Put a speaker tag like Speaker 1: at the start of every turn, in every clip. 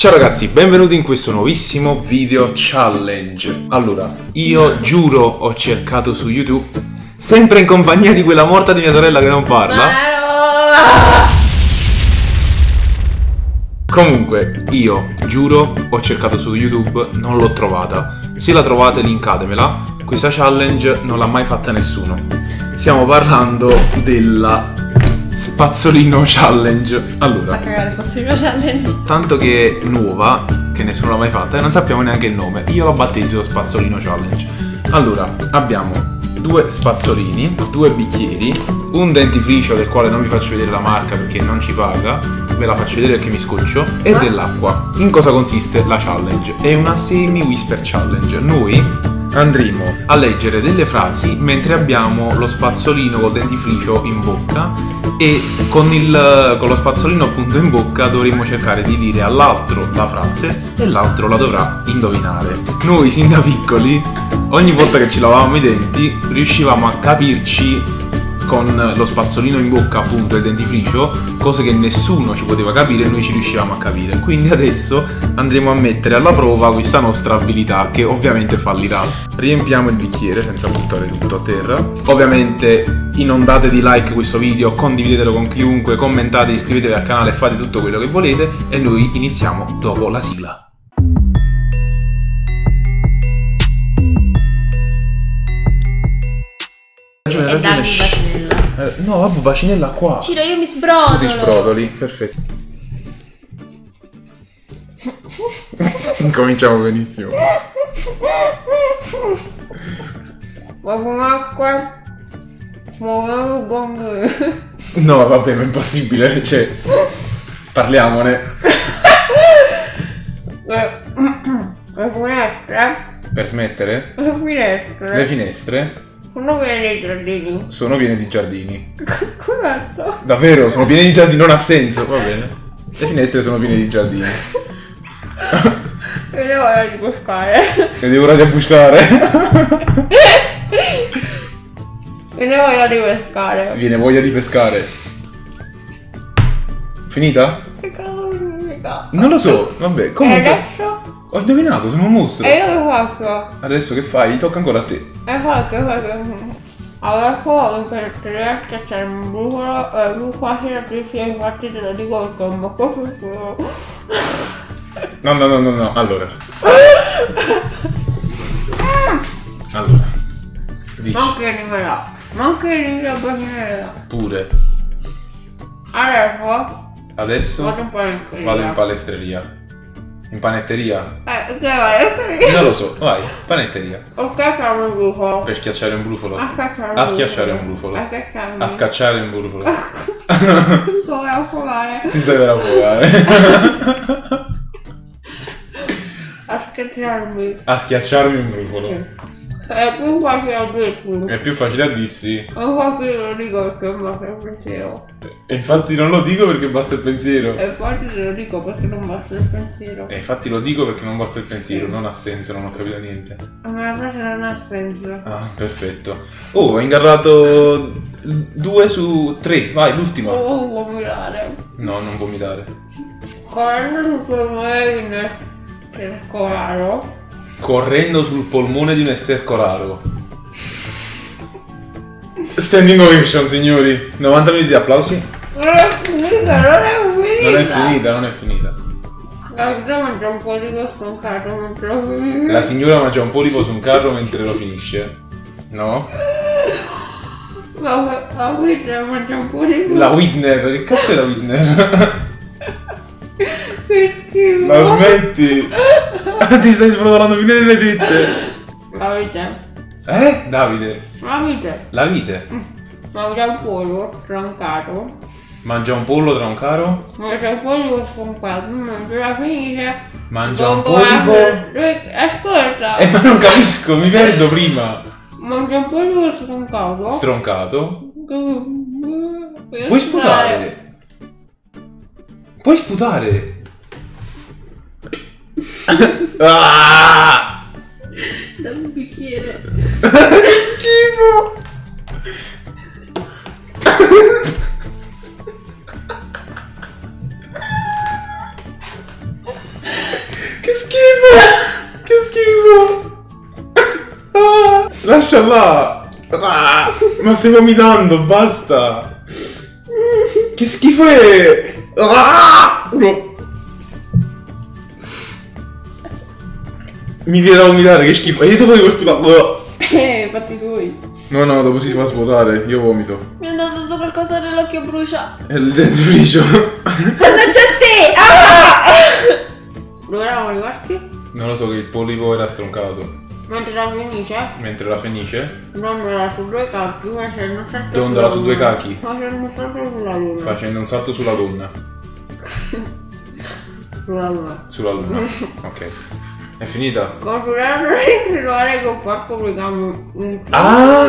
Speaker 1: Ciao ragazzi, benvenuti in questo nuovissimo video challenge. Allora, io giuro ho cercato su YouTube, sempre in compagnia di quella morta di mia sorella che non parla. Comunque, io giuro ho cercato su YouTube, non l'ho trovata. Se la trovate linkatemela. Questa challenge non l'ha mai fatta nessuno. Stiamo parlando della Spazzolino Challenge. Allora,
Speaker 2: A cagare spazzolino challenge.
Speaker 1: tanto che è nuova, che nessuno l'ha mai fatta, e non sappiamo neanche il nome. Io l'ho battezzo Spazzolino Challenge. Allora, abbiamo due spazzolini, due bicchieri, un dentifricio del quale non vi faccio vedere la marca perché non ci paga, ve la faccio vedere perché mi scoccio, e dell'acqua. In cosa consiste la challenge? È una semi-whisper challenge. Noi andremo a leggere delle frasi mentre abbiamo lo spazzolino col dentifricio in bocca e con, il, con lo spazzolino appunto in bocca dovremo cercare di dire all'altro la frase e l'altro la dovrà indovinare. Noi sin da piccoli, ogni volta che ci lavavamo i denti, riuscivamo a capirci con lo spazzolino in bocca appunto e il dentifricio, cose che nessuno ci poteva capire e noi ci riuscivamo a capire. Quindi adesso andremo a mettere alla prova questa nostra abilità che ovviamente fallirà. Riempiamo il bicchiere senza buttare tutto a terra. Ovviamente inondate di like questo video, condividetelo con chiunque, commentate, iscrivetevi al canale e fate tutto quello che volete e noi iniziamo dopo la sigla. Ragione,
Speaker 2: E bacinella.
Speaker 1: Eh, No, vabbè, bacinella qua.
Speaker 2: Ciro, io mi
Speaker 1: Tu
Speaker 2: sbrodolo.
Speaker 1: ti sbrodoli, perfetto. Cominciamo benissimo.
Speaker 2: Acqua.
Speaker 1: No, vabbè, ma è impossibile. Cioè, parliamone.
Speaker 2: Le finestre.
Speaker 1: Per smettere,
Speaker 2: Le finestre.
Speaker 1: le finestre
Speaker 2: Sono piene dei giardini.
Speaker 1: sono piene di giardini.
Speaker 2: Corretto.
Speaker 1: Davvero, sono piene di giardini, non ha senso, va bene. Le finestre sono piene di giardini.
Speaker 2: E devo andare di pescare.
Speaker 1: E devo ora a buscare.
Speaker 2: E devo andare di pescare.
Speaker 1: Viene voglia di pescare. Finita?
Speaker 2: Che cazzo significa?
Speaker 1: Non lo so, vabbè,
Speaker 2: E
Speaker 1: comunque.
Speaker 2: adesso?
Speaker 1: Ho indovinato, sono un mostro.
Speaker 2: E io che faccio?
Speaker 1: Adesso che fai? Tocca ancora a te.
Speaker 2: E faccio, faccio. Adesso per riesco a c'è un brufolo e più facile che sia infatti te lo dico cosa sono?
Speaker 1: No, no, no, no, no. Allora. Allora. Dici
Speaker 2: Non chiedimela. Non chiedimi la bacinella.
Speaker 1: pure.
Speaker 2: Adesso
Speaker 1: Adesso
Speaker 2: vado in crisi.
Speaker 1: vado in palestreria. In panetteria?
Speaker 2: Eh, che vai?
Speaker 1: Non lo so, vai, panetteria.
Speaker 2: Ok, facciamo un brufolo.
Speaker 1: Per schiacciare un brufolo.
Speaker 2: A schiacciare un
Speaker 1: A schiacciare un brufolo.
Speaker 2: A
Speaker 1: A scacciare un brufolo.
Speaker 2: Dove affogare?
Speaker 1: Ti stai per affogare.
Speaker 2: A schiacciarmi.
Speaker 1: A schiacciarmi un brufolo.
Speaker 2: È più facile a dirti.
Speaker 1: È più facile a dirsi.
Speaker 2: Non facile lo dico perché non basta il pensiero.
Speaker 1: E infatti non lo dico perché basta il pensiero.
Speaker 2: E facile lo dico perché non basta il pensiero.
Speaker 1: E infatti lo dico perché non basta il pensiero, non ha senso, non ho capito niente.
Speaker 2: Ma la frase non ha senso.
Speaker 1: Ah, perfetto. Oh, ho ingarrato due su tre. Vai, l'ultima.
Speaker 2: Oh, vomitare.
Speaker 1: No, non vomitare.
Speaker 2: Correndo sul polmone per scolaro.
Speaker 1: Correndo sul polmone di un estercolaro. Standing ovation, signori. 90 minuti di applausi.
Speaker 2: Non è finita, non è finita.
Speaker 1: Non è finita, non è finita.
Speaker 2: La già mangia un po' di sconcato mentre lo finisce.
Speaker 1: La signora mangia un polipo su un carro mentre lo finisce. No?
Speaker 2: La, la pizza mangia un po' di
Speaker 1: La Whitner, che cazzo è la Whitner?
Speaker 2: Schifo.
Speaker 1: La smetti? Ti stai sfrotolando fino nelle dita.
Speaker 2: La vita.
Speaker 1: Eh? Davide,
Speaker 2: La vita.
Speaker 1: la vite.
Speaker 2: Mangia un pollo troncato.
Speaker 1: Mangia un pollo caro?
Speaker 2: Mangia un pollo sconcato. Mentre la finisce.
Speaker 1: Mangia un
Speaker 2: apre- Ascolta.
Speaker 1: Eh, ma non capisco, mi perdo prima.
Speaker 2: Mangia un pollo stroncato.
Speaker 1: Stroncato?
Speaker 2: Puoi
Speaker 1: Puoi sputare? Puoi sputare? ah!
Speaker 2: Dammi un bicchiere.
Speaker 1: Che schifo! schifo! Che schifo! Ah, lascia là! Ah, ma stai vomitando, basta! Che schifo è! Ah! No. Mi viene da vomitare, che schifo! E dopo devo sputare.
Speaker 2: Eh, fatti tuoi.
Speaker 1: No, no, dopo si fa svuotare, io vomito.
Speaker 2: Mi è andato tutto qualcosa nell'occhio brucia.
Speaker 1: È il dentifricio.
Speaker 2: Mannaggia a te! Ah! Dove eravamo rimasti?
Speaker 1: Non lo so che il polipo era stroncato.
Speaker 2: Mentre la fenice
Speaker 1: Mentre la fenice
Speaker 2: dondola su due cacchi facendo un salto
Speaker 1: Dondola su due cacchi.
Speaker 2: Facendo un salto sulla luna.
Speaker 1: facendo un salto sulla luna.
Speaker 2: Sulla luna.
Speaker 1: Sulla luna. Ok. È finita?
Speaker 2: Continuando a insinuare che ho fatto legame un
Speaker 1: Ah!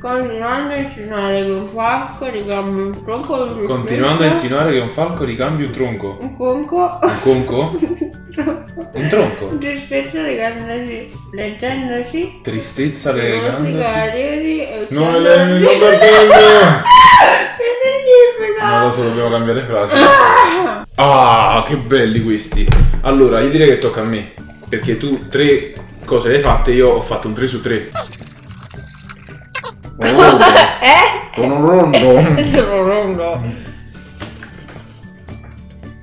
Speaker 2: Continuando a insinuare che un falco ricambia un tronco di
Speaker 1: Continuando a insinuare che un falco ricambia un tronco.
Speaker 2: un conco
Speaker 1: Un conco? Un tronco?
Speaker 2: tristezza legandosi leggendosi
Speaker 1: Tristezza
Speaker 2: i nostri
Speaker 1: legando.
Speaker 2: cavalieri e
Speaker 1: Non
Speaker 2: uccidendo-
Speaker 1: le non cartello!
Speaker 2: che significa?
Speaker 1: Non lo so, dobbiamo cambiare frase. Ah, che belli questi. Allora, io direi che tocca a me. Perché tu tre cose le hai fatte, io ho fatto un 3 su 3.
Speaker 2: eh?
Speaker 1: Sono rondo.
Speaker 2: sono rondo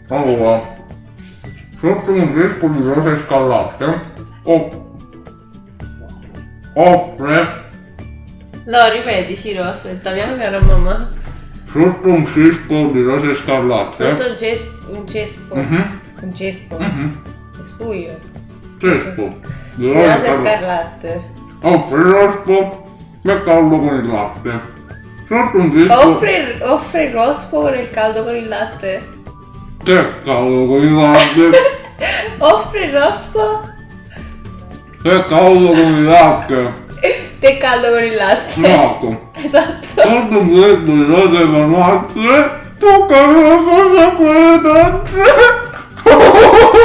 Speaker 1: Allora, sotto un vespo di rose scarlatte, oh, offre
Speaker 2: no ripeti Ciro aspetta piano piano mamma
Speaker 1: sotto un cespo di rose scarlatte.
Speaker 2: sotto un cespo un cespo
Speaker 1: Mhm,
Speaker 2: un cespo
Speaker 1: mhm,
Speaker 2: che spuio
Speaker 1: Cespo
Speaker 2: le
Speaker 1: rose scarlatte.
Speaker 2: scarlatte
Speaker 1: Offre il rospo e caldo con il latte. Sotto un cespo
Speaker 2: offre, offre il rospo con il caldo con il latte
Speaker 1: che caldo con il latte.
Speaker 2: offre il rospo
Speaker 1: Che caldo con il latte.
Speaker 2: che caldo con il latte
Speaker 1: Bravo.
Speaker 2: esatto
Speaker 1: Sotto un cespo di rose scarlatte. Tocca una cosa quella
Speaker 2: non ho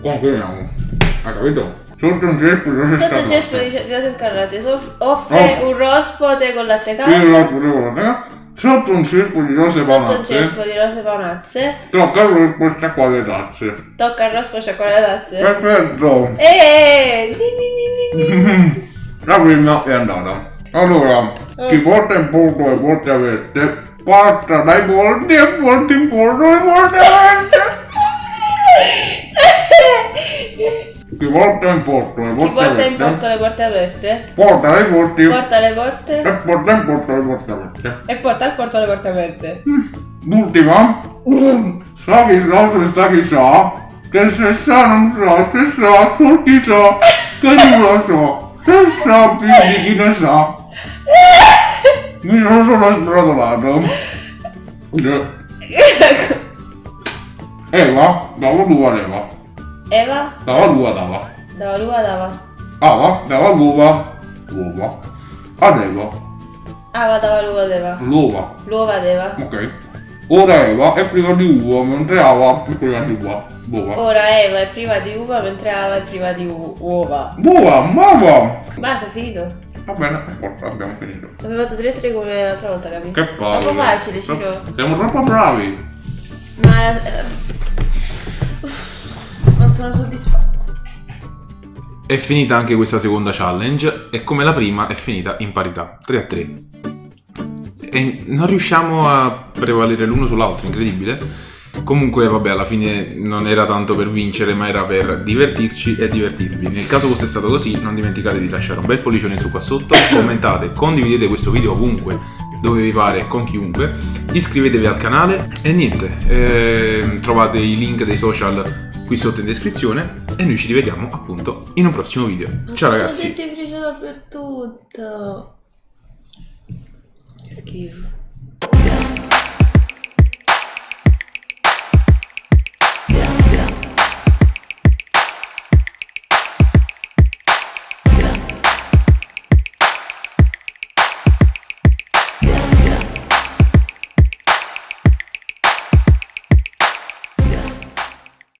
Speaker 1: Continuiamo. Hai capito? Sotto un cespo di rose
Speaker 2: sotto il cespo
Speaker 1: scarlatte.
Speaker 2: di rose scarlatte soff- offre
Speaker 1: Oh.
Speaker 2: un rospo te con latte
Speaker 1: Io
Speaker 2: caldo
Speaker 1: la volevo dire. Sotto un cespo di rose
Speaker 2: sotto un
Speaker 1: panazze.
Speaker 2: cespo di rose panazze
Speaker 1: Tocca il rospo sciacquare le tazze.
Speaker 2: tocca il rospo sciacquare le tazze
Speaker 1: Perfetto.
Speaker 2: eeeh.
Speaker 1: La prima è andata. Allora, chi porta in porto le porte aperte, parta dai porti e porta in porto le porte aperte. Chi porta in porto le porte
Speaker 2: porta in porto le porte aperte.
Speaker 1: Porta dai porti
Speaker 2: porta le porte.
Speaker 1: E porta in porto le porte aperte.
Speaker 2: e porta al porto le porte aperte.
Speaker 1: L'ultima, sa chi sa se sa chi sa, che se sa non sa, se sa tutti sa, che non lo so, se sa più di chi ne sa. Mi sono solo sbrodolato. Eva, dava l'uva leva,
Speaker 2: Eva
Speaker 1: dava l'uva dava,
Speaker 2: dava l'uva dava
Speaker 1: Ava dava l'uva, l'uva, ad Eva,
Speaker 2: Ava dava l'uva deva
Speaker 1: l'uva,
Speaker 2: l'uva deva
Speaker 1: ok. Ora Eva è priva di uva, mentre Ava è priva di uva, uova.
Speaker 2: ora Eva è priva di uva mentre Ava è priva di uova
Speaker 1: Buona, mamma!
Speaker 2: basta è finito
Speaker 1: Va bene, forza, abbiamo finito.
Speaker 2: abbiamo fatto 3-3 come l'altra volta capito?
Speaker 1: Che palle.
Speaker 2: troppo facile Ciro
Speaker 1: Siamo troppo bravi.
Speaker 2: ma eh, sono soddisfatto
Speaker 1: È finita anche questa seconda challenge e come la prima è finita in parità, 3 a 3. E non riusciamo a prevalere l'uno sull'altro, incredibile. Comunque, vabbè, alla fine non era tanto per vincere, ma era per divertirci e divertirvi. Nel caso fosse stato così, non dimenticate di lasciare un bel pollicione in su qua sotto, commentate, condividete questo video ovunque, dove vi pare, con chiunque, iscrivetevi al canale e niente, ehm, trovate i link dei social qui sotto in descrizione e noi ci rivediamo appunto in un prossimo video. Ciao ragazzi!
Speaker 2: dappertutto che schifo